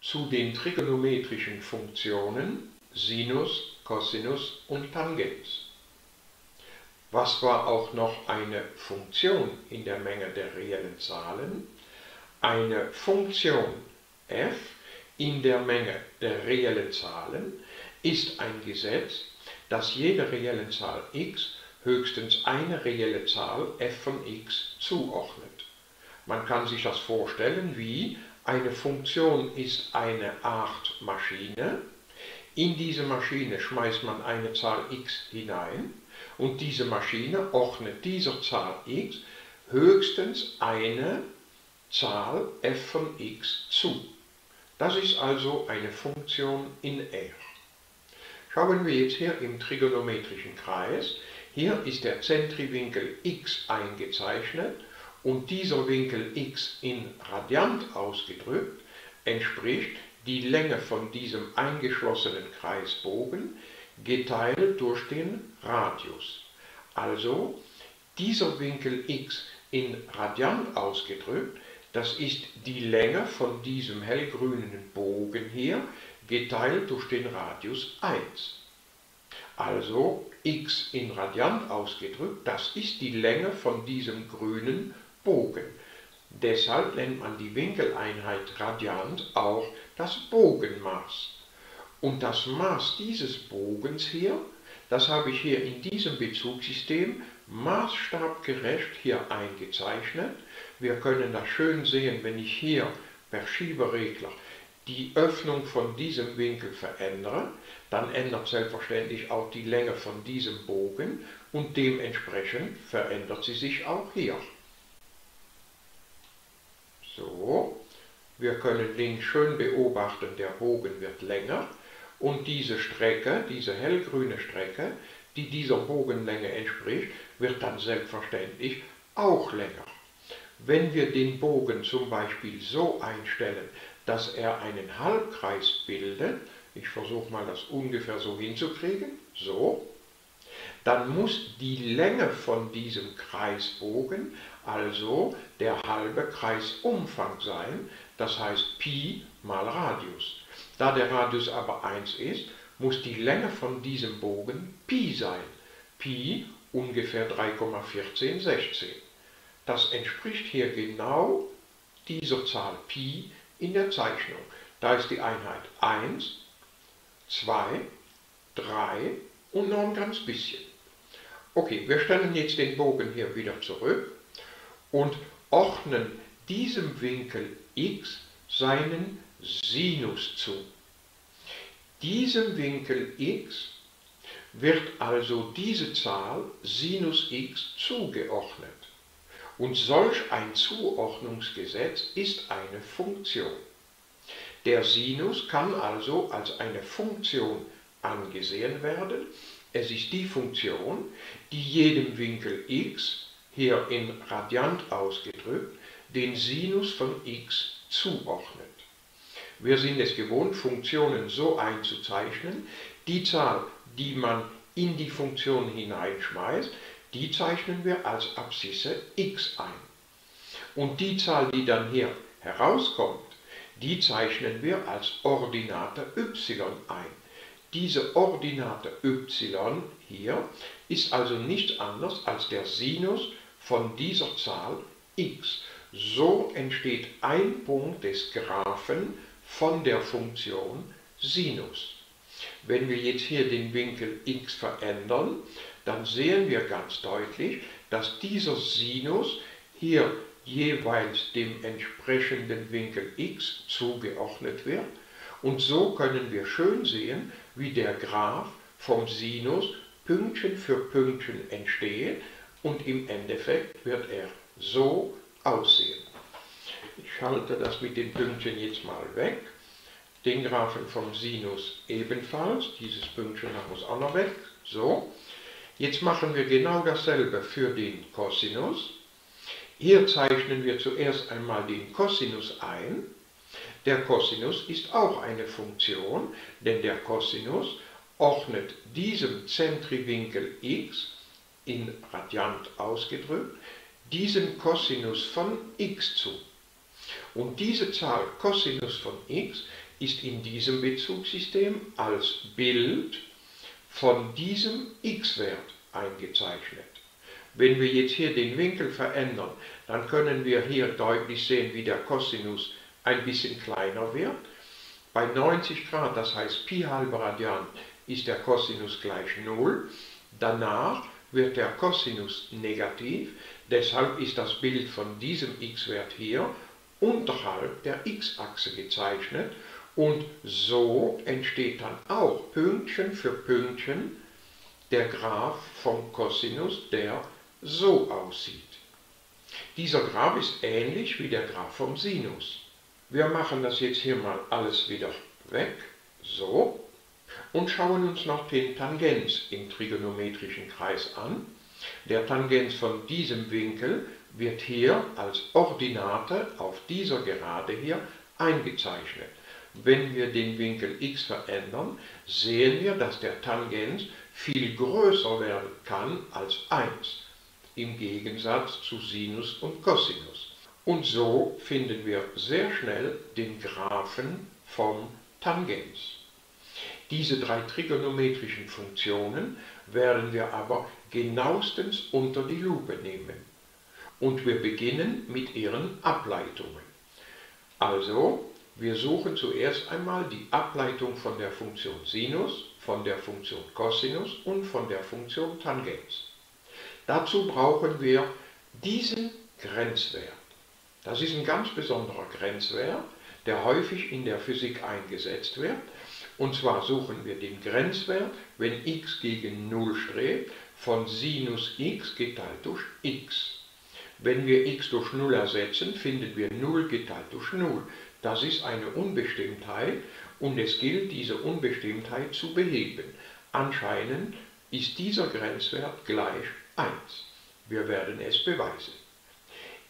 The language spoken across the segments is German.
zu den trigonometrischen Funktionen Sinus, Cosinus und Tangens. Was war auch noch eine Funktion in der Menge der reellen Zahlen? Eine Funktion f in der Menge der reellen Zahlen ist ein Gesetz, dass jede reelle Zahl x höchstens eine reelle Zahl f von x zuordnet. Man kann sich das vorstellen wie eine Funktion ist eine Art Maschine. In diese Maschine schmeißt man eine Zahl x hinein und diese Maschine ordnet dieser Zahl x höchstens eine Zahl f von x zu. Das ist also eine Funktion in R. Schauen wir jetzt hier im trigonometrischen Kreis. Hier ist der Zentriwinkel x eingezeichnet und dieser Winkel x in Radiant ausgedrückt entspricht die Länge von diesem eingeschlossenen Kreisbogen geteilt durch den Radius. Also dieser Winkel x in Radiant ausgedrückt, das ist die Länge von diesem hellgrünen Bogen hier geteilt durch den Radius 1. Also x in Radiant ausgedrückt, das ist die Länge von diesem grünen Bogen. Deshalb nennt man die Winkeleinheit Radiant auch das Bogenmaß. Und das Maß dieses Bogens hier, das habe ich hier in diesem Bezugssystem maßstabgerecht hier eingezeichnet. Wir können das schön sehen, wenn ich hier per Schieberegler die Öffnung von diesem Winkel verändere, dann ändert selbstverständlich auch die Länge von diesem Bogen und dementsprechend verändert sie sich auch hier. So, wir können links schön beobachten, der Bogen wird länger und diese Strecke, diese hellgrüne Strecke, die dieser Bogenlänge entspricht, wird dann selbstverständlich auch länger. Wenn wir den Bogen zum Beispiel so einstellen, dass er einen Halbkreis bildet, ich versuche mal das ungefähr so hinzukriegen, so, dann muss die Länge von diesem Kreisbogen also der halbe Kreisumfang sein, das heißt Pi mal Radius. Da der Radius aber 1 ist, muss die Länge von diesem Bogen Pi sein. Pi ungefähr 3,1416. Das entspricht hier genau dieser Zahl Pi in der Zeichnung. Da ist die Einheit 1, 2, 3 und noch ein ganz bisschen. Okay, wir stellen jetzt den Bogen hier wieder zurück und ordnen diesem Winkel x seinen Sinus zu. Diesem Winkel x wird also diese Zahl Sinus x zugeordnet. Und solch ein Zuordnungsgesetz ist eine Funktion. Der Sinus kann also als eine Funktion angesehen werden. Es ist die Funktion, die jedem Winkel x, hier in Radiant ausgedrückt, den Sinus von x zuordnet. Wir sind es gewohnt, Funktionen so einzuzeichnen, die Zahl, die man in die Funktion hineinschmeißt, die zeichnen wir als Abszisse x ein. Und die Zahl, die dann hier herauskommt, die zeichnen wir als Ordinate y ein. Diese Ordinate y hier ist also nichts anderes als der Sinus von dieser Zahl x. So entsteht ein Punkt des Graphen von der Funktion Sinus. Wenn wir jetzt hier den Winkel x verändern, dann sehen wir ganz deutlich, dass dieser Sinus hier jeweils dem entsprechenden Winkel x zugeordnet wird. Und so können wir schön sehen, wie der Graph vom Sinus Pünktchen für Pünktchen entsteht und im Endeffekt wird er so aussehen. Ich schalte das mit den Pünktchen jetzt mal weg. Den Graphen vom Sinus ebenfalls. Dieses Pünktchen muss auch noch weg. So. Jetzt machen wir genau dasselbe für den Cosinus. Hier zeichnen wir zuerst einmal den Cosinus ein. Der Cosinus ist auch eine Funktion, denn der Cosinus ordnet diesem Zentriwinkel x in Radiant ausgedrückt diesen Cosinus von x zu. Und diese Zahl Cosinus von x, ist in diesem Bezugssystem als Bild von diesem x-Wert eingezeichnet. Wenn wir jetzt hier den Winkel verändern, dann können wir hier deutlich sehen, wie der Cosinus ein bisschen kleiner wird. Bei 90 Grad, das heißt Pi halbe Radian, ist der Cosinus gleich 0. Danach wird der Cosinus negativ, deshalb ist das Bild von diesem x-Wert hier unterhalb der x-Achse gezeichnet und so entsteht dann auch Pünktchen für Pünktchen der Graph vom Cosinus, der so aussieht. Dieser Graph ist ähnlich wie der Graph vom Sinus. Wir machen das jetzt hier mal alles wieder weg, so, und schauen uns noch den Tangens im trigonometrischen Kreis an. Der Tangens von diesem Winkel wird hier als Ordinate auf dieser Gerade hier eingezeichnet. Wenn wir den Winkel x verändern, sehen wir, dass der Tangens viel größer werden kann als 1, im Gegensatz zu Sinus und Cosinus. Und so finden wir sehr schnell den Graphen vom Tangens. Diese drei trigonometrischen Funktionen werden wir aber genauestens unter die Lupe nehmen. Und wir beginnen mit ihren Ableitungen. Also, wir suchen zuerst einmal die Ableitung von der Funktion Sinus, von der Funktion Cosinus und von der Funktion Tangens. Dazu brauchen wir diesen Grenzwert. Das ist ein ganz besonderer Grenzwert, der häufig in der Physik eingesetzt wird und zwar suchen wir den Grenzwert, wenn x gegen 0 strebt, von Sinus x geteilt durch x. Wenn wir x durch 0 ersetzen, finden wir 0 geteilt durch 0. Das ist eine Unbestimmtheit und es gilt, diese Unbestimmtheit zu beheben. Anscheinend ist dieser Grenzwert gleich 1. Wir werden es beweisen.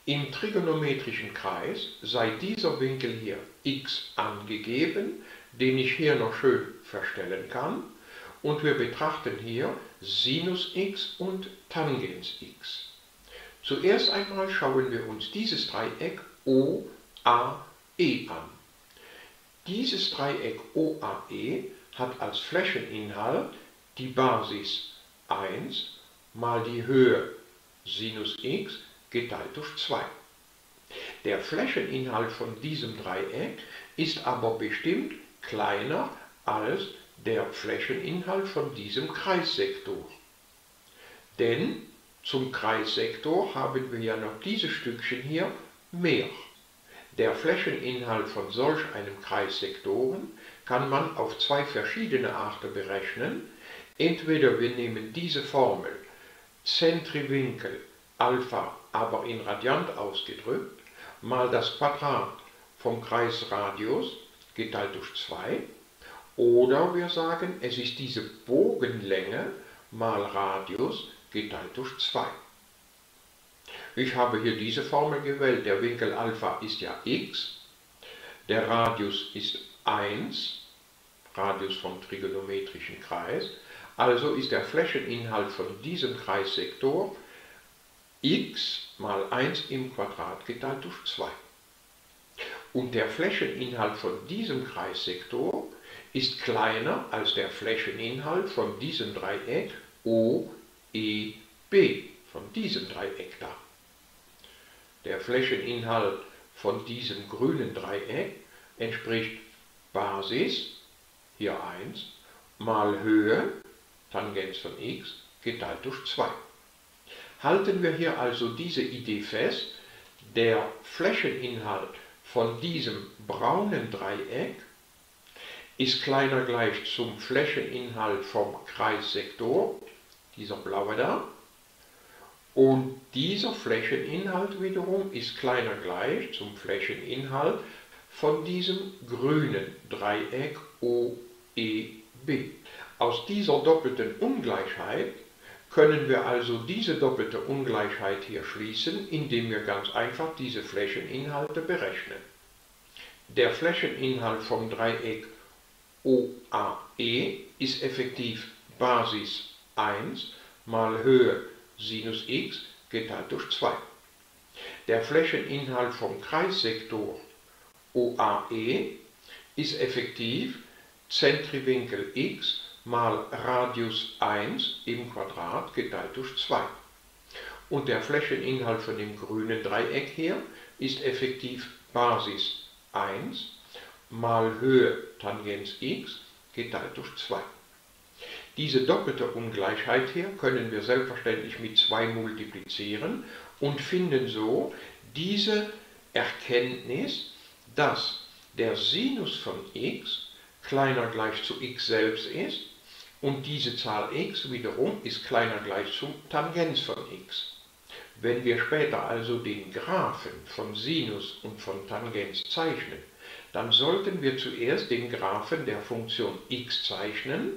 Im trigonometrischen Kreis sei dieser Winkel hier x angegeben, den ich hier noch schön verstellen kann. Und wir betrachten hier Sinus x und Tangens x. Zuerst einmal schauen wir uns dieses Dreieck OAE an. Dieses Dreieck OAE hat als Flächeninhalt die Basis 1 mal die Höhe Sinus x geteilt durch 2. Der Flächeninhalt von diesem Dreieck ist aber bestimmt kleiner als der Flächeninhalt von diesem Kreissektor. Denn zum Kreissektor haben wir ja noch dieses Stückchen hier mehr. Der Flächeninhalt von solch einem Kreissektoren kann man auf zwei verschiedene Arten berechnen. Entweder wir nehmen diese Formel Zentriwinkel Alpha aber in Radiant ausgedrückt, mal das Quadrat vom Kreisradius geteilt durch 2. Oder wir sagen, es ist diese Bogenlänge mal Radius geteilt durch 2. Ich habe hier diese Formel gewählt. Der Winkel Alpha ist ja x. Der Radius ist 1. Radius vom trigonometrischen Kreis. Also ist der Flächeninhalt von diesem Kreissektor x mal 1 im Quadrat geteilt durch 2. Und der Flächeninhalt von diesem Kreissektor ist kleiner als der Flächeninhalt von diesem Dreieck OEB, von diesem Dreieck da. Der Flächeninhalt von diesem grünen Dreieck entspricht Basis, hier 1, mal Höhe, Tangens von x, geteilt durch 2. Halten wir hier also diese Idee fest, der Flächeninhalt von diesem braunen Dreieck ist kleiner gleich zum Flächeninhalt vom Kreissektor, dieser blaue da, und dieser Flächeninhalt wiederum ist kleiner gleich zum Flächeninhalt von diesem grünen Dreieck OEB. Aus dieser doppelten Ungleichheit können wir also diese doppelte Ungleichheit hier schließen, indem wir ganz einfach diese Flächeninhalte berechnen. Der Flächeninhalt vom Dreieck OAE ist effektiv Basis 1 mal Höhe Sinus x geteilt durch 2. Der Flächeninhalt vom Kreissektor OAE ist effektiv Zentriwinkel x mal Radius 1 im Quadrat geteilt durch 2. Und der Flächeninhalt von dem grünen Dreieck hier ist effektiv Basis 1 mal Höhe Tangens x geteilt durch 2. Diese doppelte Ungleichheit hier können wir selbstverständlich mit 2 multiplizieren und finden so diese Erkenntnis, dass der Sinus von x kleiner gleich zu x selbst ist und diese Zahl x wiederum ist kleiner gleich zu Tangens von x. Wenn wir später also den Graphen von Sinus und von Tangens zeichnen, dann sollten wir zuerst den Graphen der Funktion x zeichnen,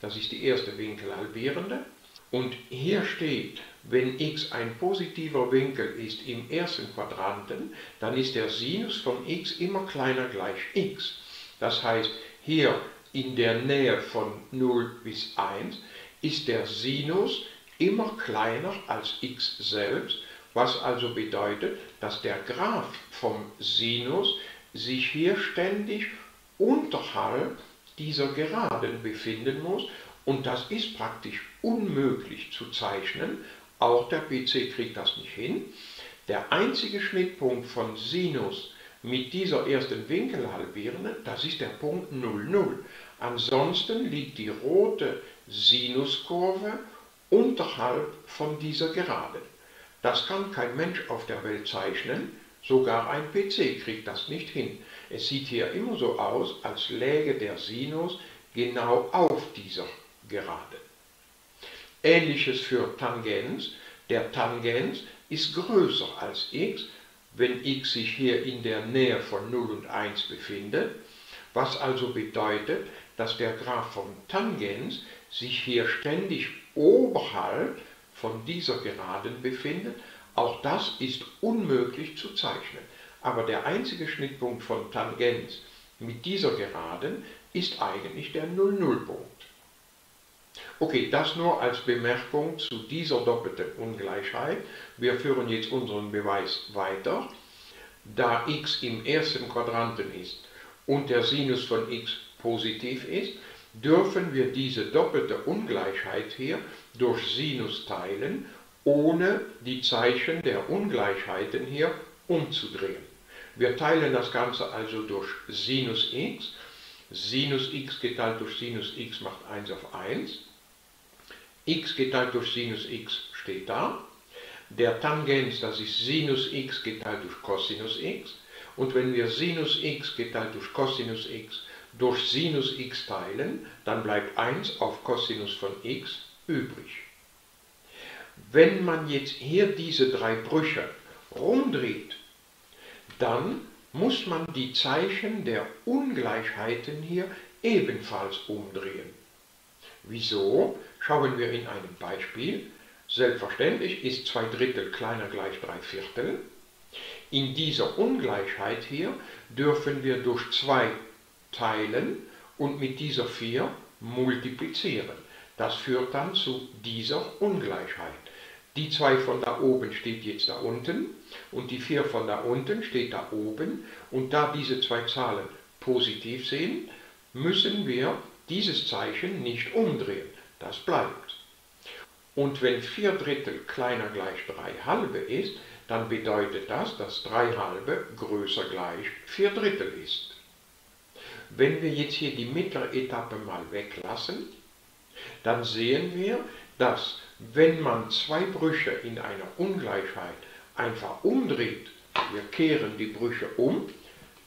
das ist die erste Winkelhalbierende, und hier steht, wenn x ein positiver Winkel ist im ersten Quadranten, dann ist der Sinus von x immer kleiner gleich x. Das heißt, hier in der Nähe von 0 bis 1 ist der Sinus immer kleiner als x selbst, was also bedeutet, dass der Graph vom Sinus sich hier ständig unterhalb dieser Geraden befinden muss und das ist praktisch unmöglich zu zeichnen, auch der PC kriegt das nicht hin. Der einzige Schnittpunkt von Sinus mit dieser ersten Winkelhalbierende, das ist der Punkt 0, 0. Ansonsten liegt die rote Sinuskurve unterhalb von dieser Geraden. Das kann kein Mensch auf der Welt zeichnen, sogar ein PC kriegt das nicht hin. Es sieht hier immer so aus, als läge der Sinus genau auf dieser Geraden. Ähnliches für Tangens. Der Tangens ist größer als x, wenn x sich hier in der Nähe von 0 und 1 befindet, was also bedeutet, dass der Graph vom Tangens sich hier ständig oberhalb von dieser Geraden befindet. Auch das ist unmöglich zu zeichnen. Aber der einzige Schnittpunkt von Tangens mit dieser Geraden ist eigentlich der 0,0-Punkt. Okay, das nur als Bemerkung zu dieser doppelten Ungleichheit. Wir führen jetzt unseren Beweis weiter. Da x im ersten Quadranten ist und der Sinus von x positiv ist, dürfen wir diese doppelte Ungleichheit hier durch Sinus teilen, ohne die Zeichen der Ungleichheiten hier umzudrehen. Wir teilen das Ganze also durch Sinus x. Sinus x geteilt durch Sinus x macht 1 auf 1. x geteilt durch Sinus x steht da. Der Tangens, das ist Sinus x geteilt durch Cosinus x. Und wenn wir Sinus x geteilt durch Cosinus x durch Sinus x teilen, dann bleibt 1 auf Cosinus von x übrig. Wenn man jetzt hier diese drei Brüche rumdreht, dann muss man die Zeichen der Ungleichheiten hier ebenfalls umdrehen. Wieso? Schauen wir in einem Beispiel. Selbstverständlich ist 2 Drittel kleiner gleich 3 Viertel. In dieser Ungleichheit hier dürfen wir durch 2 teilen und mit dieser 4 multiplizieren. Das führt dann zu dieser Ungleichheit. Die 2 von da oben steht jetzt da unten und die 4 von da unten steht da oben. Und da diese zwei Zahlen positiv sind, müssen wir dieses Zeichen nicht umdrehen. Das bleibt. Und wenn 4 Drittel kleiner gleich 3 halbe ist, dann bedeutet das, dass 3 halbe größer gleich 4 Drittel ist. Wenn wir jetzt hier die mittlere Etappe mal weglassen, dann sehen wir, dass wenn man zwei Brüche in einer Ungleichheit einfach umdreht, wir kehren die Brüche um,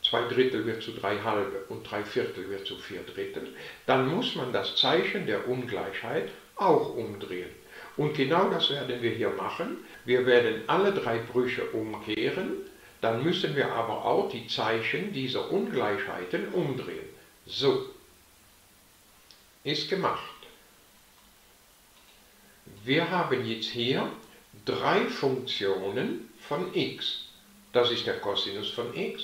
zwei Drittel wird zu drei halbe und drei Viertel wird zu vier Drittel, dann muss man das Zeichen der Ungleichheit auch umdrehen. Und genau das werden wir hier machen. Wir werden alle drei Brüche umkehren, dann müssen wir aber auch die Zeichen dieser Ungleichheiten umdrehen. So, ist gemacht. Wir haben jetzt hier drei Funktionen von x. Das ist der Cosinus von x.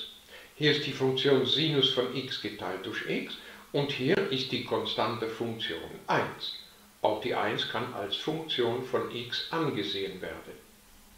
Hier ist die Funktion Sinus von x geteilt durch x. Und hier ist die konstante Funktion 1. Auch die 1 kann als Funktion von x angesehen werden.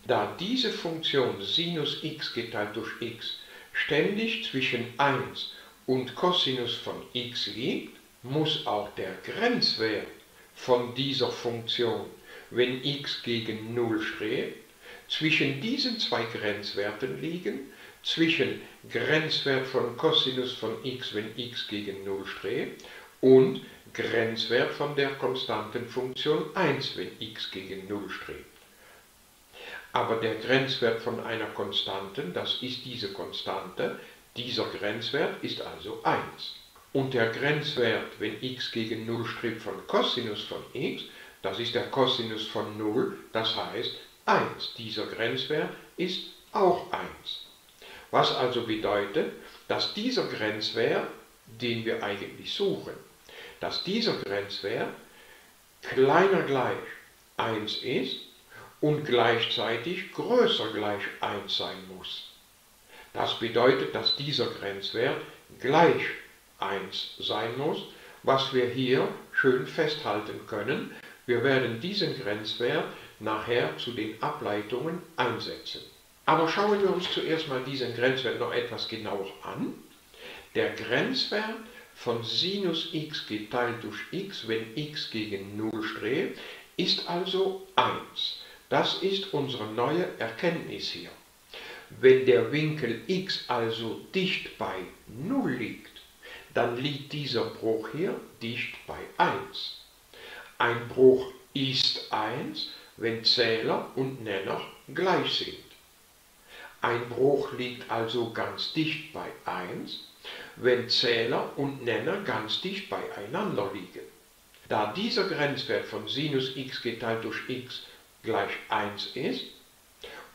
Da diese Funktion Sinus x geteilt durch x ständig zwischen 1 und Cosinus von x liegt, muss auch der Grenzwert von dieser Funktion, wenn x gegen 0 strebt, zwischen diesen zwei Grenzwerten liegen, zwischen Grenzwert von Cosinus von x, wenn x gegen 0 strebt, und Grenzwert von der konstanten Funktion 1, wenn x gegen 0 strebt. Aber der Grenzwert von einer Konstanten, das ist diese Konstante, dieser Grenzwert ist also 1. Und der Grenzwert, wenn x gegen 0 strebt von Cosinus von x, das ist der Cosinus von 0, das heißt 1. Dieser Grenzwert ist auch 1. Was also bedeutet, dass dieser Grenzwert, den wir eigentlich suchen, dass dieser Grenzwert kleiner gleich 1 ist und gleichzeitig größer gleich 1 sein muss. Das bedeutet, dass dieser Grenzwert gleich 1 sein muss, was wir hier schön festhalten können. Wir werden diesen Grenzwert nachher zu den Ableitungen einsetzen. Aber schauen wir uns zuerst mal diesen Grenzwert noch etwas genauer an. Der Grenzwert von Sinus x geteilt durch x, wenn x gegen 0 strebt, ist also 1. Das ist unsere neue Erkenntnis hier. Wenn der Winkel x also dicht bei 0 liegt, dann liegt dieser Bruch hier dicht bei 1. Ein Bruch ist 1, wenn Zähler und Nenner gleich sind. Ein Bruch liegt also ganz dicht bei 1, wenn Zähler und Nenner ganz dicht beieinander liegen. Da dieser Grenzwert von Sinus x geteilt durch x gleich 1 ist,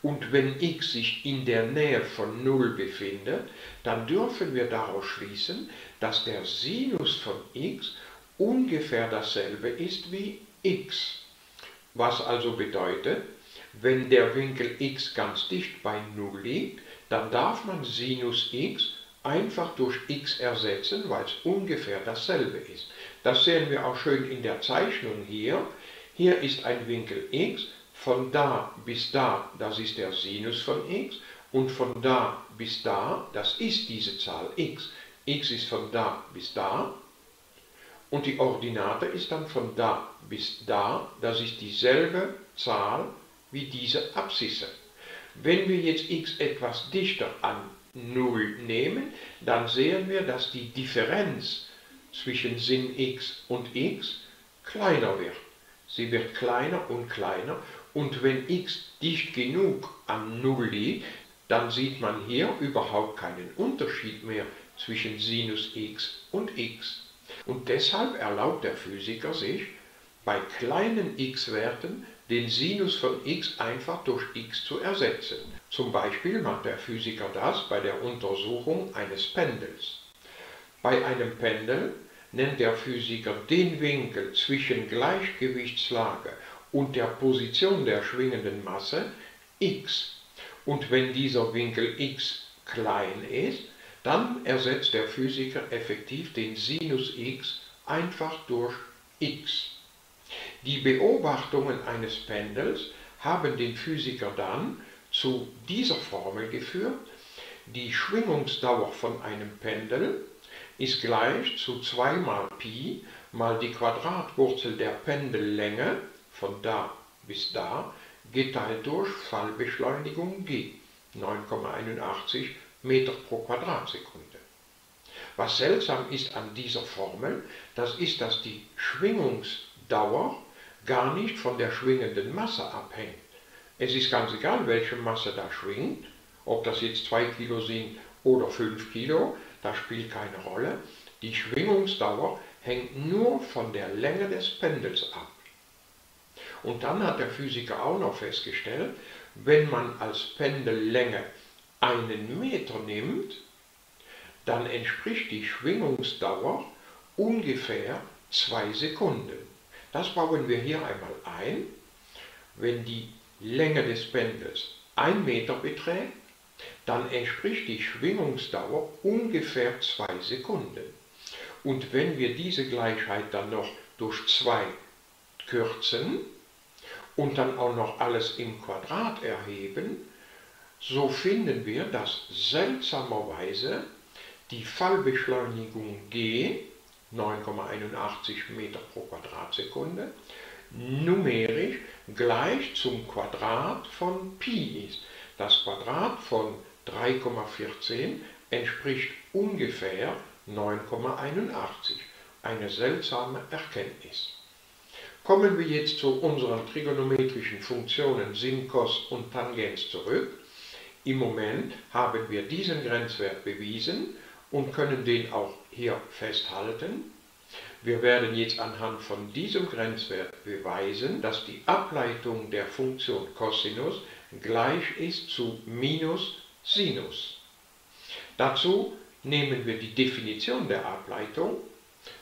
und wenn x sich in der Nähe von 0 befindet, dann dürfen wir daraus schließen, dass der Sinus von x ungefähr dasselbe ist wie x. Was also bedeutet, wenn der Winkel x ganz dicht bei 0 liegt, dann darf man Sinus x einfach durch x ersetzen, weil es ungefähr dasselbe ist. Das sehen wir auch schön in der Zeichnung hier. Hier ist ein Winkel x, von da bis da, das ist der Sinus von x, und von da bis da, das ist diese Zahl x. x ist von da bis da, und die Ordinate ist dann von da bis da, das ist dieselbe Zahl wie diese Abszisse. Wenn wir jetzt x etwas dichter an 0 nehmen, dann sehen wir, dass die Differenz zwischen Sinn x und x kleiner wird. Sie wird kleiner und kleiner und wenn x dicht genug an 0 liegt, dann sieht man hier überhaupt keinen Unterschied mehr zwischen Sinus x und x. Und deshalb erlaubt der Physiker sich, bei kleinen x-Werten den Sinus von x einfach durch x zu ersetzen. Zum Beispiel macht der Physiker das bei der Untersuchung eines Pendels. Bei einem Pendel nennt der Physiker den Winkel zwischen Gleichgewichtslage und der Position der schwingenden Masse x. Und wenn dieser Winkel x klein ist, dann ersetzt der Physiker effektiv den Sinus x einfach durch x. Die Beobachtungen eines Pendels haben den Physiker dann zu dieser Formel geführt, die Schwingungsdauer von einem Pendel ist gleich zu 2 mal Pi mal die Quadratwurzel der Pendellänge von da bis da geteilt durch Fallbeschleunigung g 9,81 Meter pro Quadratsekunde. Was seltsam ist an dieser Formel, das ist, dass die Schwingungsdauer gar nicht von der schwingenden Masse abhängt. Es ist ganz egal, welche Masse da schwingt, ob das jetzt 2 Kilo sind oder 5 Kilo, das spielt keine Rolle. Die Schwingungsdauer hängt nur von der Länge des Pendels ab. Und dann hat der Physiker auch noch festgestellt, wenn man als Pendellänge einen Meter nimmt, dann entspricht die Schwingungsdauer ungefähr zwei Sekunden. Das bauen wir hier einmal ein. Wenn die Länge des Pendels 1 Meter beträgt, dann entspricht die Schwingungsdauer ungefähr 2 Sekunden. Und wenn wir diese Gleichheit dann noch durch 2 kürzen und dann auch noch alles im Quadrat erheben, so finden wir, dass seltsamerweise die Fallbeschleunigung g, 9,81 Meter pro Quadratsekunde, numerisch gleich zum Quadrat von Pi ist. Das Quadrat von 3,14 entspricht ungefähr 9,81. Eine seltsame Erkenntnis. Kommen wir jetzt zu unseren trigonometrischen Funktionen Sinn, Cos und Tangens zurück. Im Moment haben wir diesen Grenzwert bewiesen und können den auch hier festhalten. Wir werden jetzt anhand von diesem Grenzwert beweisen, dass die Ableitung der Funktion Cosinus gleich ist zu minus Sinus. Dazu nehmen wir die Definition der Ableitung.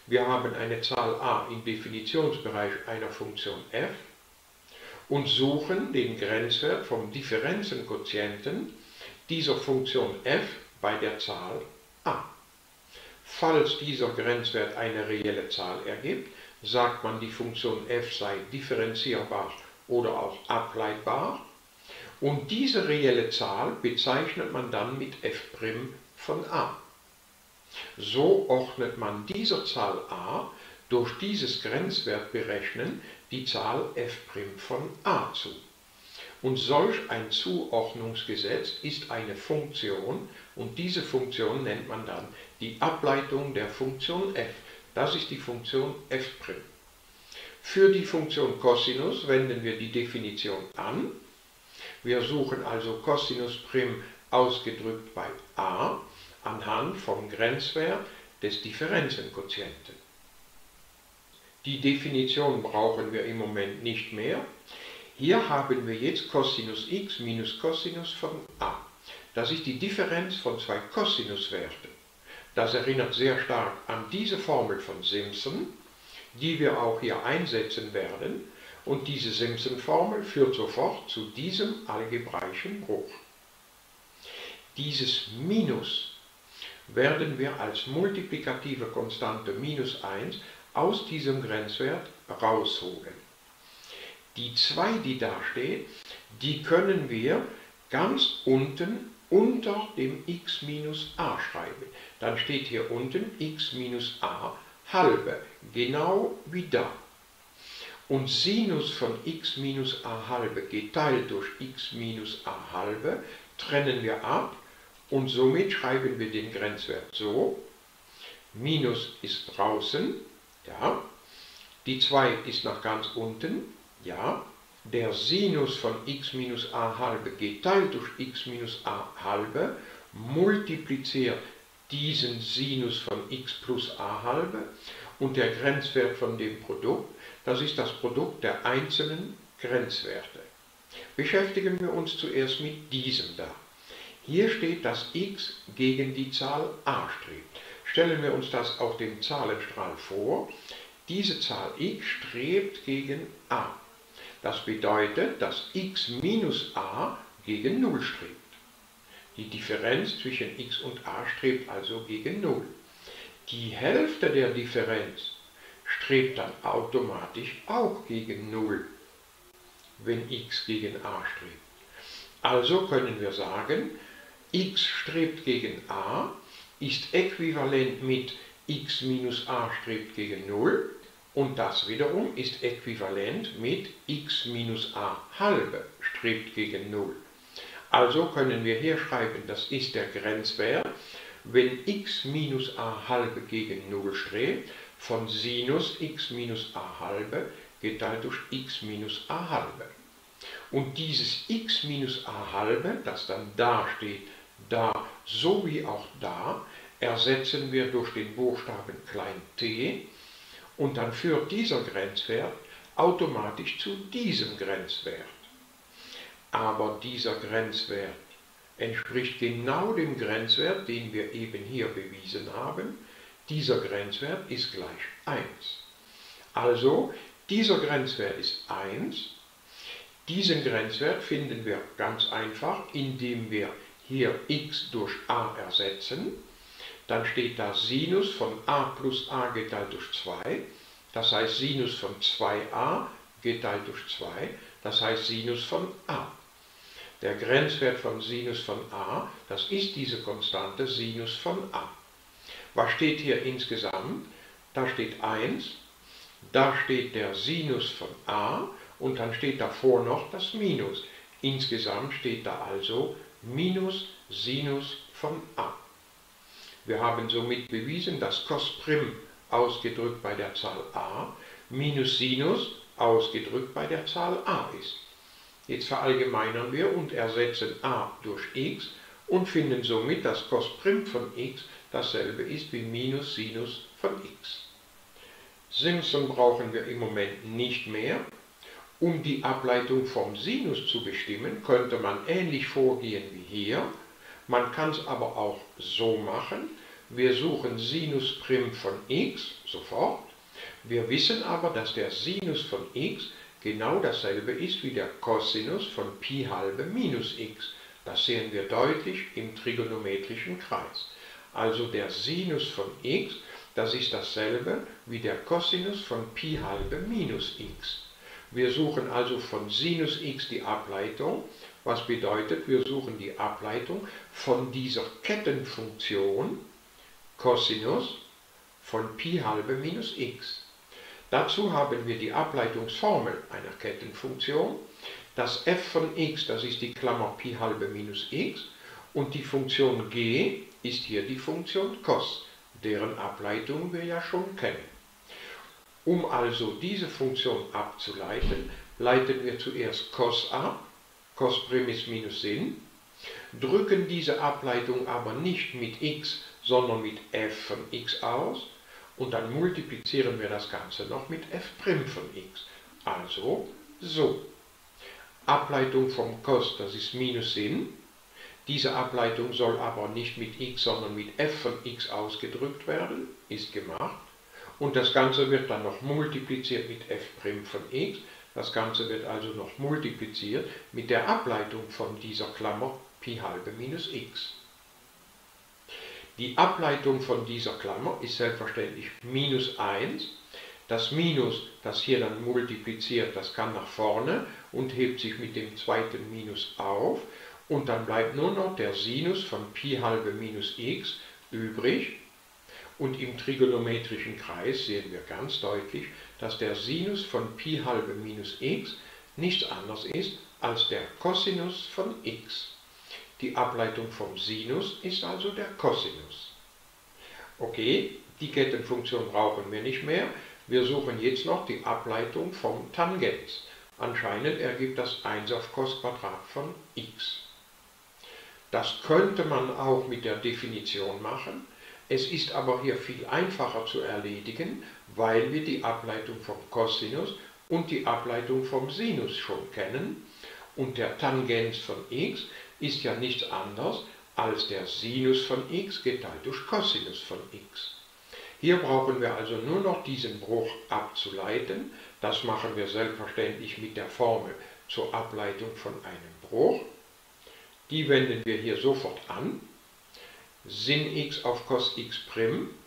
Wir haben eine Zahl a im Definitionsbereich einer Funktion f und suchen den Grenzwert vom Differenzenquotienten dieser Funktion f bei der Zahl. Falls dieser Grenzwert eine reelle Zahl ergibt, sagt man, die Funktion f sei differenzierbar oder auch ableitbar. Und diese reelle Zahl bezeichnet man dann mit f' von a. So ordnet man dieser Zahl a durch dieses Grenzwert berechnen die Zahl f' von a zu. Und solch ein Zuordnungsgesetz ist eine Funktion und diese Funktion nennt man dann die Ableitung der Funktion f. Das ist die Funktion f'. Für die Funktion Cosinus wenden wir die Definition an. Wir suchen also Cosinus prim ausgedrückt bei a anhand vom Grenzwert des Differenzenquotienten. Die Definition brauchen wir im Moment nicht mehr. Hier haben wir jetzt Cosinus x minus Cosinus von a. Das ist die Differenz von zwei Cosinuswerten. Das erinnert sehr stark an diese Formel von Simpson, die wir auch hier einsetzen werden. Und diese Simpson-Formel führt sofort zu diesem algebraischen Bruch. Dieses Minus werden wir als multiplikative Konstante minus 1 aus diesem Grenzwert rausholen. Die 2, die da steht, die können wir ganz unten unter dem x minus a schreiben. Dann steht hier unten x minus a halbe, genau wie da. Und Sinus von x minus a halbe geteilt durch x minus a halbe trennen wir ab und somit schreiben wir den Grenzwert so. Minus ist draußen, ja. Die 2 ist nach ganz unten, ja. Der Sinus von x minus a halbe geteilt durch x minus a halbe multipliziert diesen Sinus von x plus a halbe und der Grenzwert von dem Produkt, das ist das Produkt der einzelnen Grenzwerte. Beschäftigen wir uns zuerst mit diesem da. Hier steht, dass x gegen die Zahl a strebt. Stellen wir uns das auf dem Zahlenstrahl vor. Diese Zahl x strebt gegen a. Das bedeutet, dass x minus a gegen 0 strebt. Die Differenz zwischen x und a strebt also gegen 0. Die Hälfte der Differenz strebt dann automatisch auch gegen 0, wenn x gegen a strebt. Also können wir sagen, x strebt gegen a ist äquivalent mit x minus a strebt gegen 0 und das wiederum ist äquivalent mit x minus a halbe strebt gegen 0. Also können wir hier schreiben, das ist der Grenzwert, wenn x minus a halbe gegen 0 strebt, von Sinus x minus a halbe geteilt durch x minus a halbe. Und dieses x minus a halbe, das dann da steht, da sowie auch da, ersetzen wir durch den Buchstaben klein t und dann führt dieser Grenzwert automatisch zu diesem Grenzwert aber dieser Grenzwert entspricht genau dem Grenzwert, den wir eben hier bewiesen haben. Dieser Grenzwert ist gleich 1. Also, dieser Grenzwert ist 1. Diesen Grenzwert finden wir ganz einfach, indem wir hier x durch a ersetzen. Dann steht da Sinus von a plus a geteilt durch 2. Das heißt Sinus von 2a geteilt durch 2. Das heißt Sinus von a. Der Grenzwert von Sinus von a, das ist diese Konstante Sinus von a. Was steht hier insgesamt? Da steht 1, da steht der Sinus von a und dann steht davor noch das Minus. Insgesamt steht da also minus Sinus von a. Wir haben somit bewiesen, dass cos prim ausgedrückt bei der Zahl a minus Sinus ausgedrückt bei der Zahl a ist. Jetzt verallgemeinern wir und ersetzen a durch x und finden somit, dass cos prim von x dasselbe ist wie minus Sinus von x. Simpson brauchen wir im Moment nicht mehr. Um die Ableitung vom Sinus zu bestimmen, könnte man ähnlich vorgehen wie hier. Man kann es aber auch so machen. Wir suchen Sinus prim von x sofort. Wir wissen aber, dass der Sinus von x genau dasselbe ist wie der Cosinus von Pi halbe minus x. Das sehen wir deutlich im trigonometrischen Kreis. Also der Sinus von x, das ist dasselbe wie der Cosinus von Pi halbe minus x. Wir suchen also von Sinus x die Ableitung, was bedeutet, wir suchen die Ableitung von dieser Kettenfunktion Cosinus von Pi halbe minus x. Dazu haben wir die Ableitungsformel einer Kettenfunktion. Das f von x, das ist die Klammer Pi halbe minus x und die Funktion g ist hier die Funktion cos, deren Ableitung wir ja schon kennen. Um also diese Funktion abzuleiten, leiten wir zuerst cos ab, cos primis minus Sinn, drücken diese Ableitung aber nicht mit x, sondern mit f von x aus und dann multiplizieren wir das Ganze noch mit f' von x. Also so. Ableitung vom cos, das ist minus Sinn. Diese Ableitung soll aber nicht mit x, sondern mit f von x ausgedrückt werden, ist gemacht. Und das Ganze wird dann noch multipliziert mit f' von x. Das Ganze wird also noch multipliziert mit der Ableitung von dieser Klammer Pi halbe minus x. Die Ableitung von dieser Klammer ist selbstverständlich minus 1. Das Minus, das hier dann multipliziert, das kann nach vorne und hebt sich mit dem zweiten Minus auf. Und dann bleibt nur noch der Sinus von Pi halbe minus x übrig. Und im trigonometrischen Kreis sehen wir ganz deutlich, dass der Sinus von Pi halbe minus x nichts anderes ist als der Cosinus von x. Die Ableitung vom Sinus ist also der Cosinus. Okay, die Kettenfunktion brauchen wir nicht mehr. Wir suchen jetzt noch die Ableitung vom Tangens. Anscheinend ergibt das 1 auf Cos Quadrat von x. Das könnte man auch mit der Definition machen. Es ist aber hier viel einfacher zu erledigen, weil wir die Ableitung vom Cosinus und die Ableitung vom Sinus schon kennen. Und der Tangens von x ist ja nichts anderes als der Sinus von x geteilt durch Cosinus von x. Hier brauchen wir also nur noch diesen Bruch abzuleiten. Das machen wir selbstverständlich mit der Formel zur Ableitung von einem Bruch. Die wenden wir hier sofort an. Sin x auf cos x'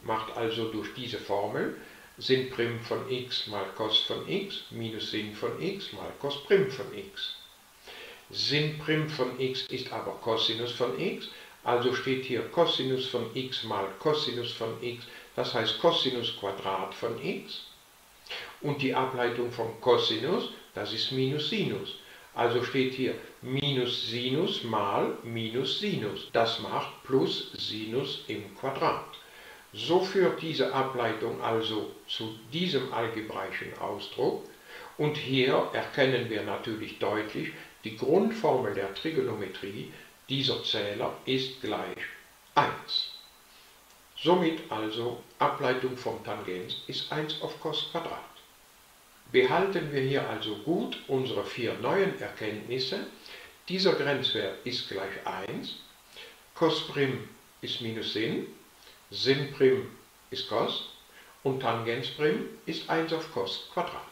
macht also durch diese Formel Sin prim von x mal cos von x minus Sin von x mal cos prim von x. Sin prim von x ist aber Cosinus von x, also steht hier Cosinus von x mal Cosinus von x, das heißt Cosinus Quadrat von x. Und die Ableitung von Cosinus, das ist minus Sinus. Also steht hier minus Sinus mal minus Sinus. Das macht plus Sinus im Quadrat. So führt diese Ableitung also zu diesem algebraischen Ausdruck. Und hier erkennen wir natürlich deutlich, die Grundformel der Trigonometrie dieser Zähler ist gleich 1. Somit also Ableitung vom Tangens ist 1 auf cos Quadrat. Behalten wir hier also gut unsere vier neuen Erkenntnisse. Dieser Grenzwert ist gleich 1, cos prim ist minus Sin, Sin prim ist cos und Tangens prim ist 1 auf cos Quadrat.